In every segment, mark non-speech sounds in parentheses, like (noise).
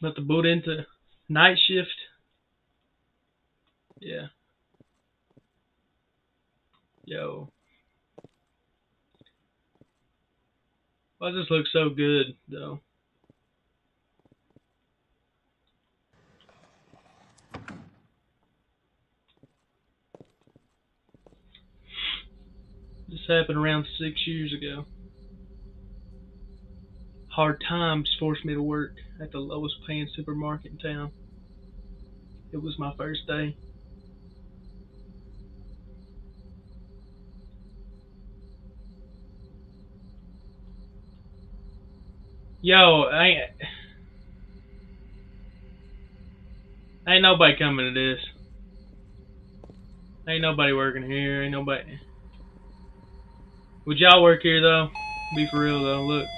About to boot into night shift. Yeah. Yo. Why does this look so good, though? This happened around six years ago. Hard times forced me to work at the lowest paying supermarket in town. It was my first day. Yo, ain't ain't nobody coming to this. Ain't nobody working here. Ain't nobody. Would y'all work here though? Be for real though. Look.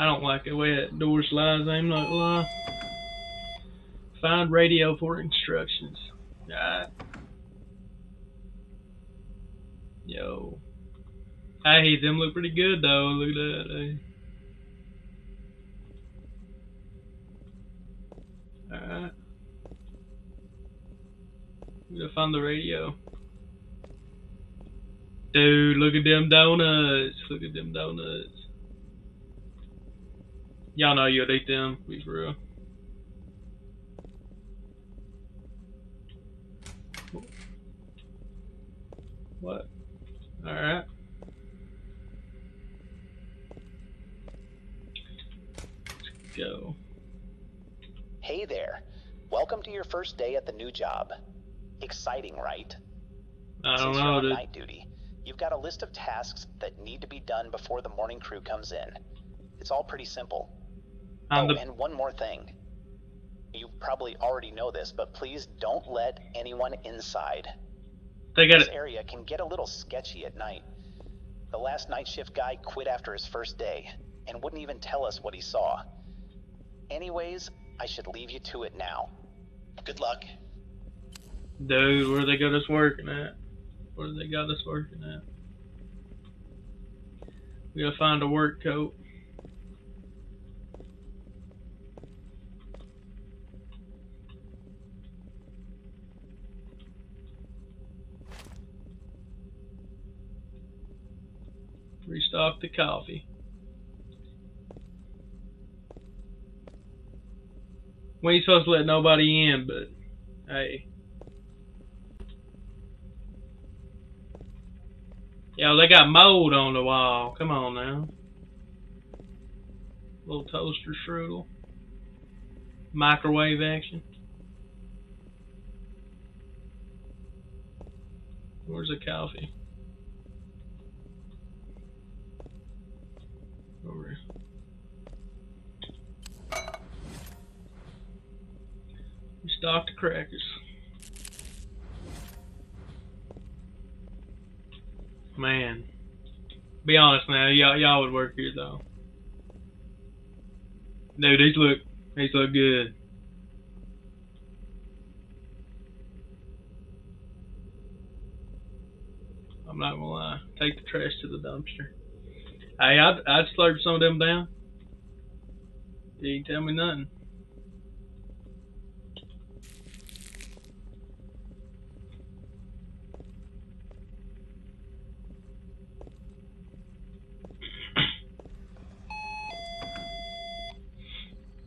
I don't like the way that door slides. I'm not lie. Find radio for instructions. Alright. Yo. I hate them look pretty good though. Look at that. Hey. Alright. We gotta find the radio. Dude, look at them donuts. Look at them donuts. Y'all know you'll eat them. Be for real. What? Alright. Let's go. Hey there. Welcome to your first day at the new job. Exciting, right? I don't Since you're know, on dude. night duty, you've got a list of tasks that need to be done before the morning crew comes in. It's all pretty simple. I'm oh, the and one more thing. You probably already know this, but please don't let anyone inside. they got This it. area can get a little sketchy at night. The last night shift guy quit after his first day and wouldn't even tell us what he saw. Anyways, I should leave you to it now. Good luck. Dude, where they got us working at? Where they got us working at? We gotta find a work coat. The coffee. We ain't supposed to let nobody in, but hey. Yo, they got mold on the wall. Come on now. Little toaster strudel. Microwave action. Where's the coffee? Over here. Restock the crackers. Man. Be honest now, y'all y'all would work here though. Dude, these look these look good. I'm not gonna lie. Take the trash to the dumpster. Hey, I'd I'd slurp some of them down. You ain't tell me nothing.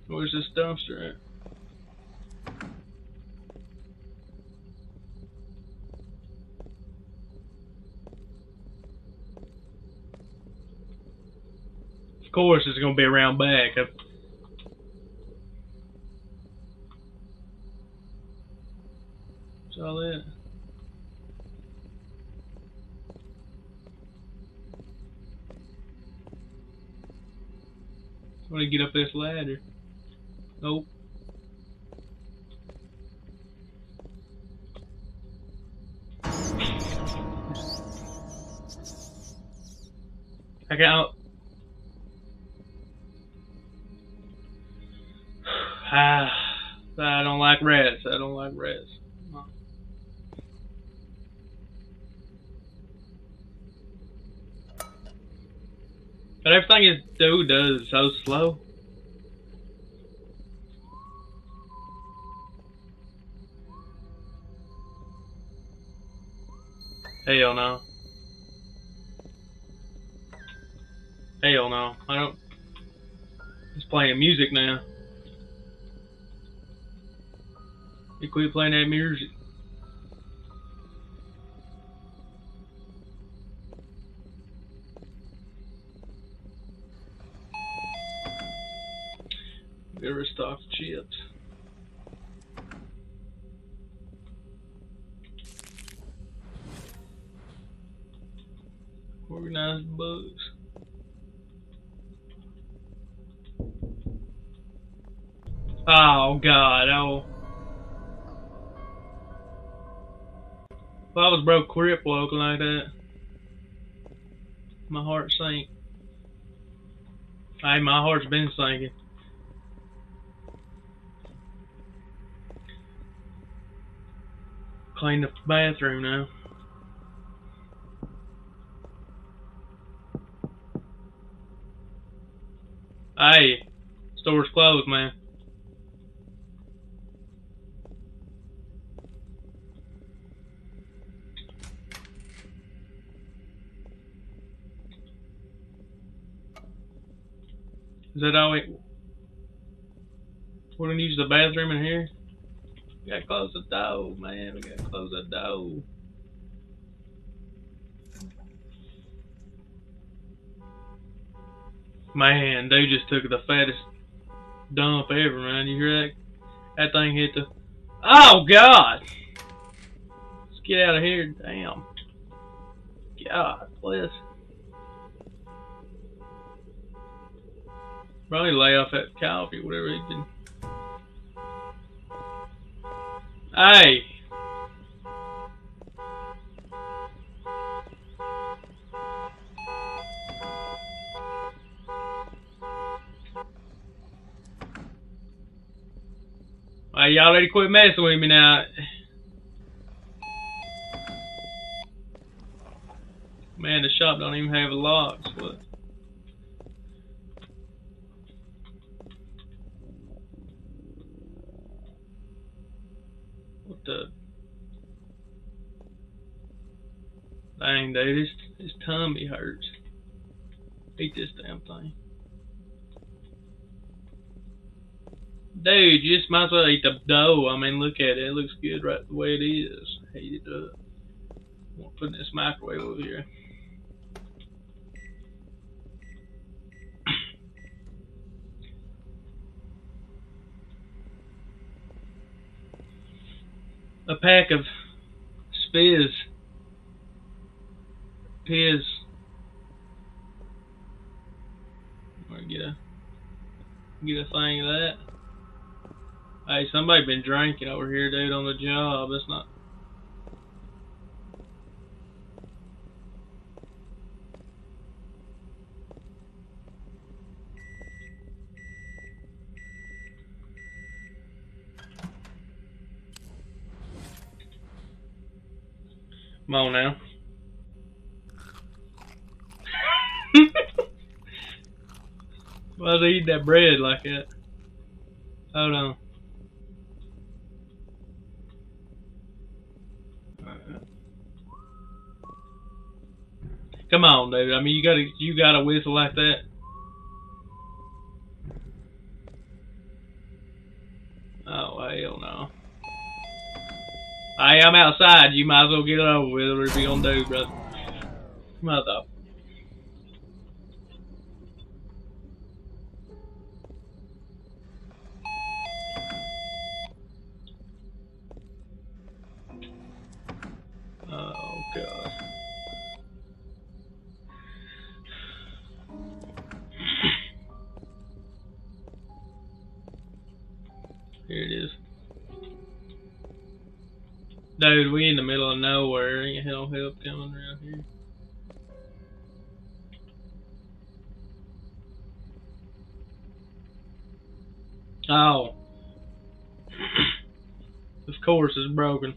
Where's this dumpster at? Course, it's gonna be around back. I've- What's all that? I want to get up this ladder. Nope. I got. I don't like rats. I don't like rats. But everything this dude does is so slow. Hell no. Hell no. I don't. He's playing music now. He quit playing that music. Never stock chips. Organized bugs. Oh god, oh. If I was broke crip like that, my heart sank. Hey, my heart's been sinking. Clean the bathroom now. Hey, store's closed, man. Is that all we... We're gonna use the bathroom in here? We gotta close the door, man. We gotta close the door. Man, they just took the fattest dump ever, man. You hear that? That thing hit the... Oh, God! Let's get out of here. Damn. God bless. Probably lay off that coffee, whatever he did. Hey! Hey, y'all ready to quit messing with me now? Man, the shop don't even have locks. What? What the? Dang, dude, his, his tummy hurts. Eat this damn thing. Dude, you just might as well eat the dough. I mean, look at it. It looks good right the way it is. Heat it up. I'm put this microwave over here. A pack of Spiz. Piz. Or get a get a thing of that. Hey, somebody been drinking over here, dude, on the job. That's not. Come on now. Why's he eat that bread like that? Hold on. Come on, dude. I mean, you gotta you gotta whistle like that. Oh hell no. Hey, I'm outside. You might as well get it over with. Whatever you gonna do, brother. Come Dude, we in the middle of nowhere. Ain't hell help coming around here. Oh. (clears throat) this course it's broken.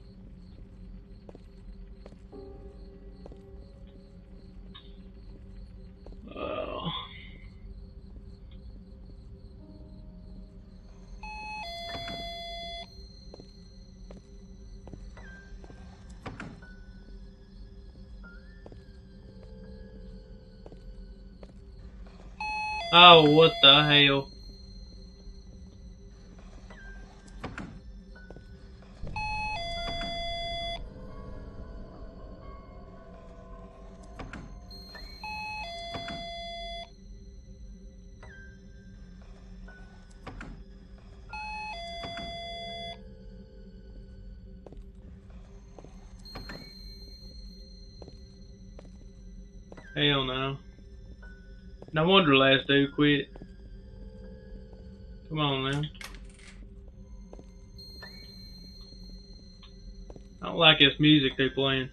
Oh, what the hell? Hell no. No wonder last dude quit. Come on man. I don't like this music they're playing.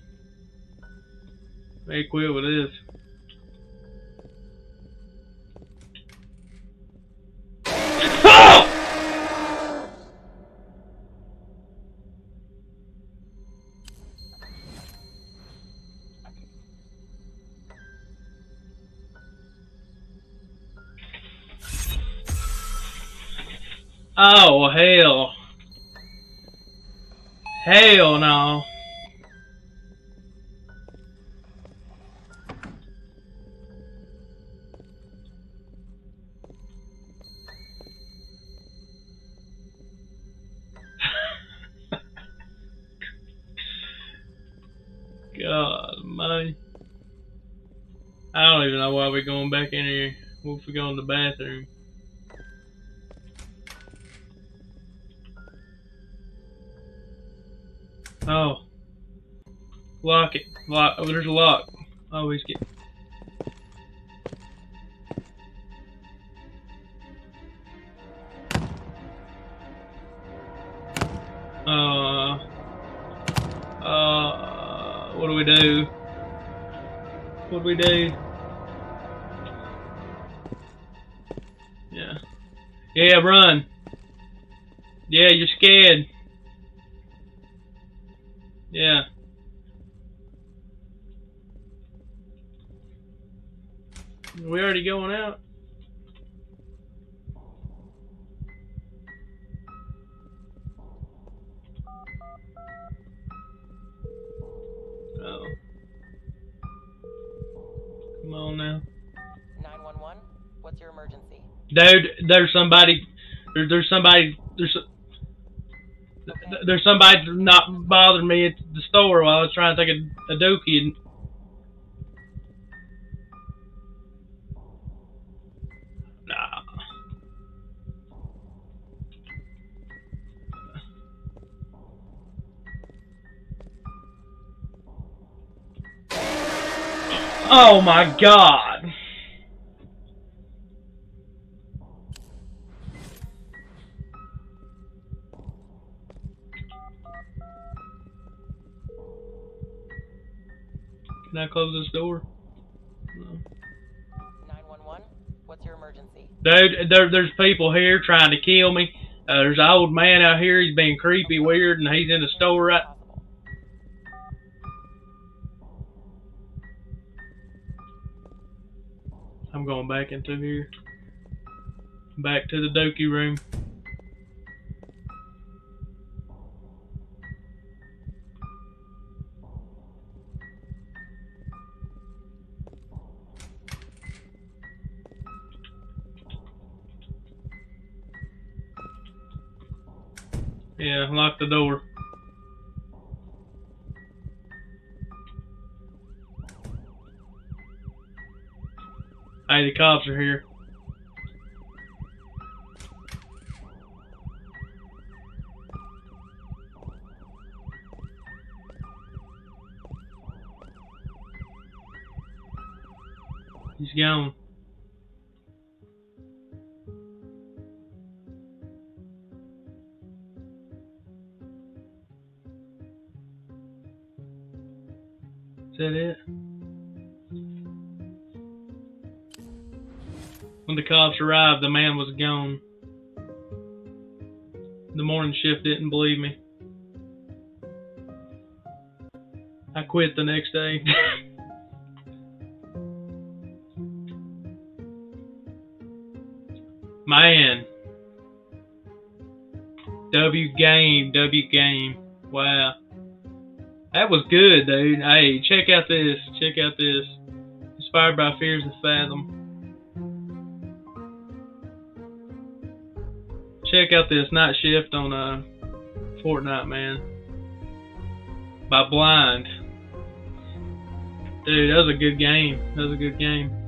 They quit with this. Oh hell. Hell no. (laughs) God, my. I don't even know why we're going back in here. What if we go in the bathroom? Oh. Lock it. Lock. Oh, there's a lock. Always get. Uh. Uh. What do we do? What do we do? Yeah. Yeah, run. Yeah, you're scared. Yeah. We already going out? Oh. Come on now. 911, what's your emergency? Dude, there's somebody, there, there's somebody, there's. There's somebody not bothering me at the store while I was trying to take a, a dookie and nah. Oh my god. Close this door? No. 911, what's your emergency? Dude, there, there's people here trying to kill me. Uh, there's an old man out here. He's being creepy, weird, and he's in the store right. I'm going back into here. Back to the Doki room. Yeah, lock the door. Hey, the cops are here. He's gone. That it? When the cops arrived, the man was gone. The morning shift didn't believe me. I quit the next day. (laughs) Man. W game, W game. Wow. That was good, dude. Hey, check out this. Check out this. Inspired by Fears to Fathom. Check out this night shift on uh, Fortnite, man. By Blind. Dude, that was a good game. That was a good game.